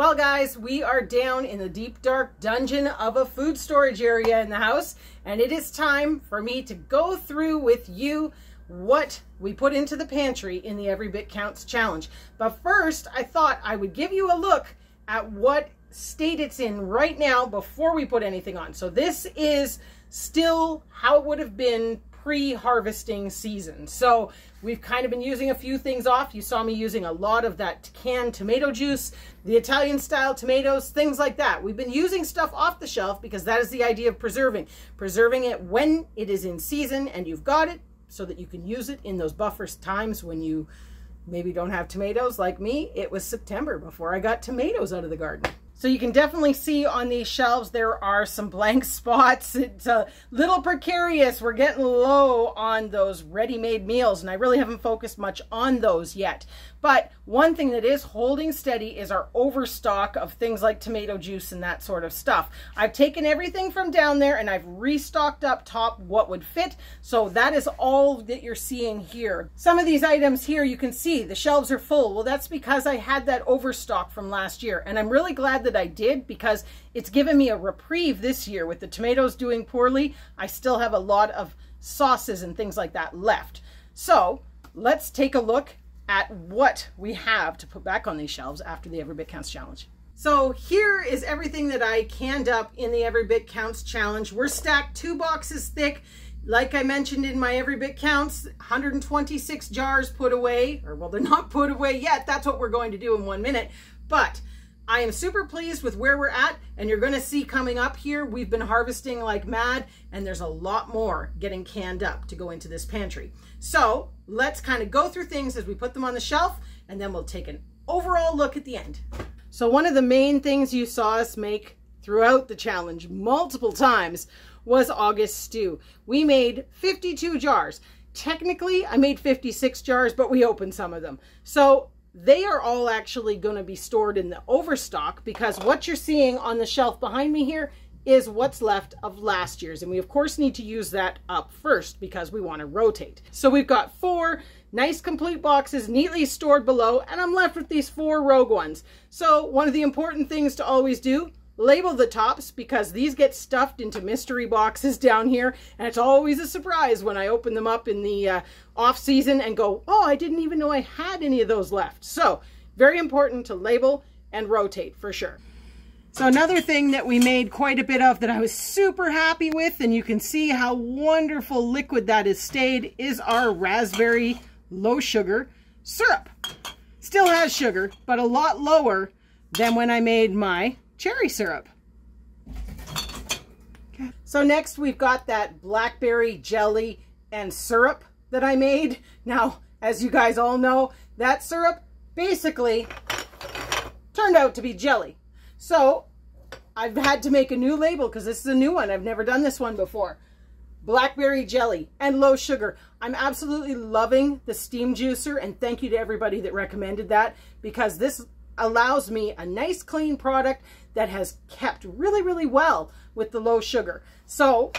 Well, guys, we are down in the deep, dark dungeon of a food storage area in the house, and it is time for me to go through with you what we put into the pantry in the Every Bit Counts challenge. But first, I thought I would give you a look at what state it's in right now before we put anything on. So this is still how it would have been pre-harvesting season. So we've kind of been using a few things off. You saw me using a lot of that canned tomato juice, the Italian style tomatoes, things like that. We've been using stuff off the shelf because that is the idea of preserving. Preserving it when it is in season and you've got it so that you can use it in those buffer times when you maybe don't have tomatoes like me. It was September before I got tomatoes out of the garden. So you can definitely see on these shelves there are some blank spots. It's a little precarious. We're getting low on those ready-made meals and I really haven't focused much on those yet. But one thing that is holding steady is our overstock of things like tomato juice and that sort of stuff. I've taken everything from down there and I've restocked up top what would fit. So that is all that you're seeing here. Some of these items here you can see the shelves are full. Well, that's because I had that overstock from last year. And I'm really glad that I did because it's given me a reprieve this year with the tomatoes doing poorly. I still have a lot of sauces and things like that left. So let's take a look at what we have to put back on these shelves after the Every Bit Counts Challenge. So here is everything that I canned up in the Every Bit Counts Challenge. We're stacked two boxes thick. Like I mentioned in my Every Bit Counts, 126 jars put away, or well, they're not put away yet. That's what we're going to do in one minute. But I am super pleased with where we're at and you're to see coming up here, we've been harvesting like mad and there's a lot more getting canned up to go into this pantry. So let's kind of go through things as we put them on the shelf and then we'll take an overall look at the end. So one of the main things you saw us make throughout the challenge multiple times was August stew. We made 52 jars. Technically, I made 56 jars, but we opened some of them. So they are all actually going to be stored in the overstock because what you're seeing on the shelf behind me here is what's left of last year's. And we of course need to use that up first because we want to rotate. So we've got four nice complete boxes neatly stored below and I'm left with these four rogue ones. So one of the important things to always do label the tops because these get stuffed into mystery boxes down here and it's always a surprise when I open them up in the uh, off season and go, oh, I didn't even know I had any of those left. So very important to label and rotate for sure. So another thing that we made quite a bit of that I was super happy with, and you can see how wonderful liquid that has stayed, is our raspberry low sugar syrup. Still has sugar, but a lot lower than when I made my cherry syrup. So next we've got that blackberry jelly and syrup that I made. Now, as you guys all know, that syrup basically turned out to be jelly. So I've had to make a new label because this is a new one. I've never done this one before. Blackberry jelly and low sugar. I'm absolutely loving the steam juicer and thank you to everybody that recommended that because this allows me a nice clean product that has kept really, really well with the low sugar. So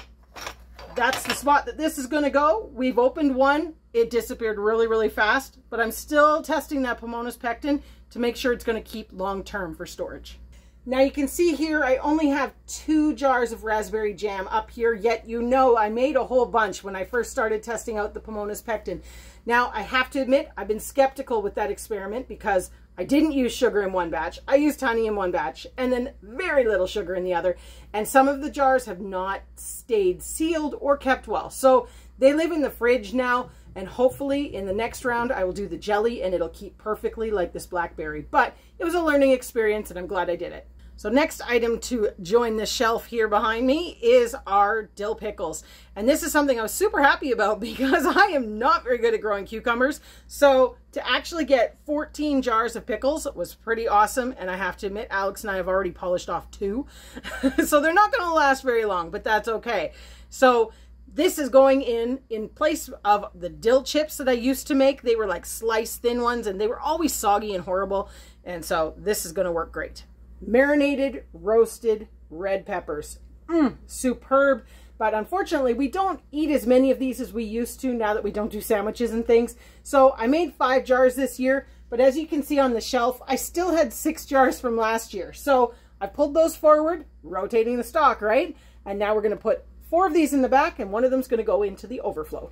that's the spot that this is going to go. We've opened one. It disappeared really, really fast, but I'm still testing that Pomona's pectin to make sure it's going to keep long term for storage. Now you can see here I only have two jars of raspberry jam up here, yet you know I made a whole bunch when I first started testing out the Pomona's pectin. Now I have to admit I've been skeptical with that experiment because I didn't use sugar in one batch. I used honey in one batch and then very little sugar in the other. And some of the jars have not stayed sealed or kept well. So they live in the fridge now and hopefully in the next round I will do the jelly and it'll keep perfectly like this blackberry. But it was a learning experience and I'm glad I did it. So next item to join the shelf here behind me is our dill pickles. And this is something I was super happy about because I am not very good at growing cucumbers. So to actually get 14 jars of pickles was pretty awesome. And I have to admit, Alex and I have already polished off two. so they're not going to last very long, but that's okay. So this is going in in place of the dill chips that I used to make. They were like sliced thin ones and they were always soggy and horrible. And so this is going to work great marinated roasted red peppers. Mm, superb. But unfortunately, we don't eat as many of these as we used to now that we don't do sandwiches and things. So I made five jars this year. But as you can see on the shelf, I still had six jars from last year. So I pulled those forward, rotating the stock, right? And now we're going to put four of these in the back and one of them is going to go into the overflow.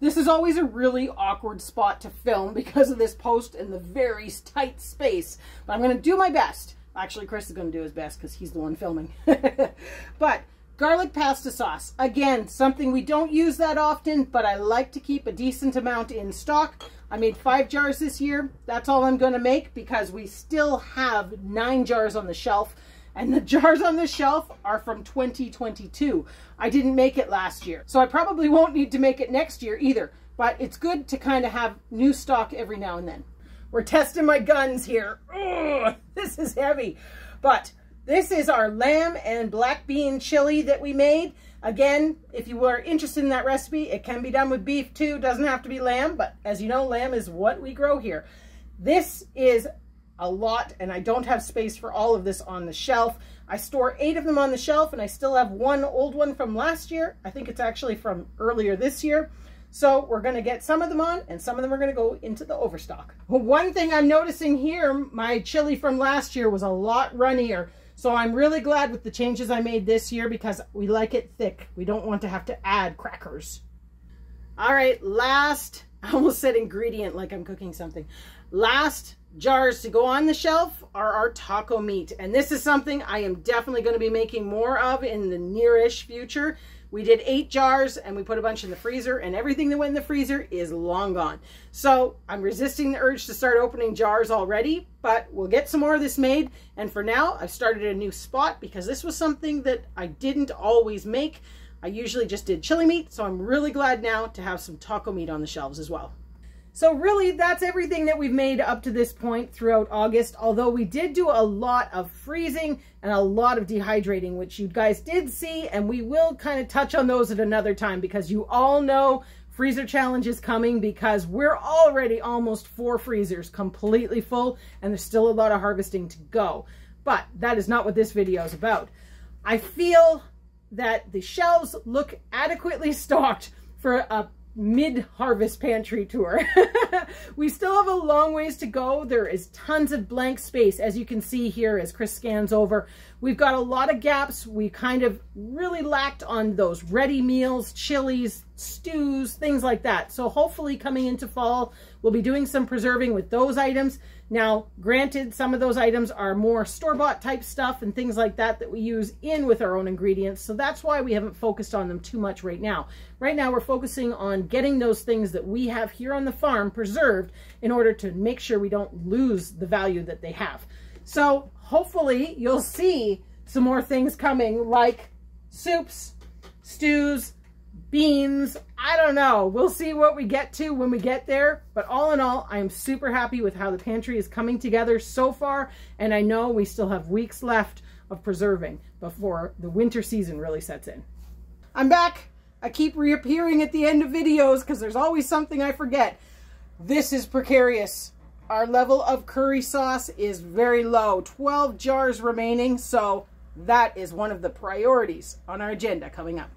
This is always a really awkward spot to film because of this post and the very tight space. But I'm going to do my best. Actually, Chris is going to do his best because he's the one filming. but garlic pasta sauce. Again, something we don't use that often, but I like to keep a decent amount in stock. I made five jars this year. That's all I'm going to make because we still have nine jars on the shelf. And the jars on the shelf are from 2022. I didn't make it last year. So I probably won't need to make it next year either. But it's good to kind of have new stock every now and then. We're testing my guns here. Ugh, this is heavy. But this is our lamb and black bean chili that we made. Again, if you were interested in that recipe, it can be done with beef too. Doesn't have to be lamb, but as you know, lamb is what we grow here. This is a lot and I don't have space for all of this on the shelf. I store eight of them on the shelf and I still have one old one from last year. I think it's actually from earlier this year. So we're going to get some of them on and some of them are going to go into the overstock. One thing I'm noticing here, my chili from last year was a lot runnier. So I'm really glad with the changes I made this year because we like it thick. We don't want to have to add crackers. All right, last, I almost said ingredient like I'm cooking something. Last jars to go on the shelf are our taco meat. And this is something I am definitely going to be making more of in the nearish future. We did eight jars and we put a bunch in the freezer and everything that went in the freezer is long gone. So I'm resisting the urge to start opening jars already, but we'll get some more of this made. And for now, I've started a new spot because this was something that I didn't always make. I usually just did chili meat, so I'm really glad now to have some taco meat on the shelves as well. So really, that's everything that we've made up to this point throughout August, although we did do a lot of freezing and a lot of dehydrating, which you guys did see, and we will kind of touch on those at another time because you all know freezer challenge is coming because we're already almost four freezers completely full, and there's still a lot of harvesting to go. But that is not what this video is about. I feel that the shelves look adequately stocked for a mid-harvest pantry tour. we still have a long ways to go. There is tons of blank space, as you can see here as Chris scans over. We've got a lot of gaps. We kind of really lacked on those ready meals, chilies, stews, things like that. So hopefully coming into fall, we'll be doing some preserving with those items. Now, granted, some of those items are more store-bought type stuff and things like that that we use in with our own ingredients. So that's why we haven't focused on them too much right now. Right now, we're focusing on getting those things that we have here on the farm preserved in order to make sure we don't lose the value that they have. So hopefully you'll see some more things coming like soups, stews, beans. I don't know. We'll see what we get to when we get there. But all in all, I am super happy with how the pantry is coming together so far. And I know we still have weeks left of preserving before the winter season really sets in. I'm back. I keep reappearing at the end of videos because there's always something I forget. This is precarious. Our level of curry sauce is very low. 12 jars remaining, so that is one of the priorities on our agenda coming up.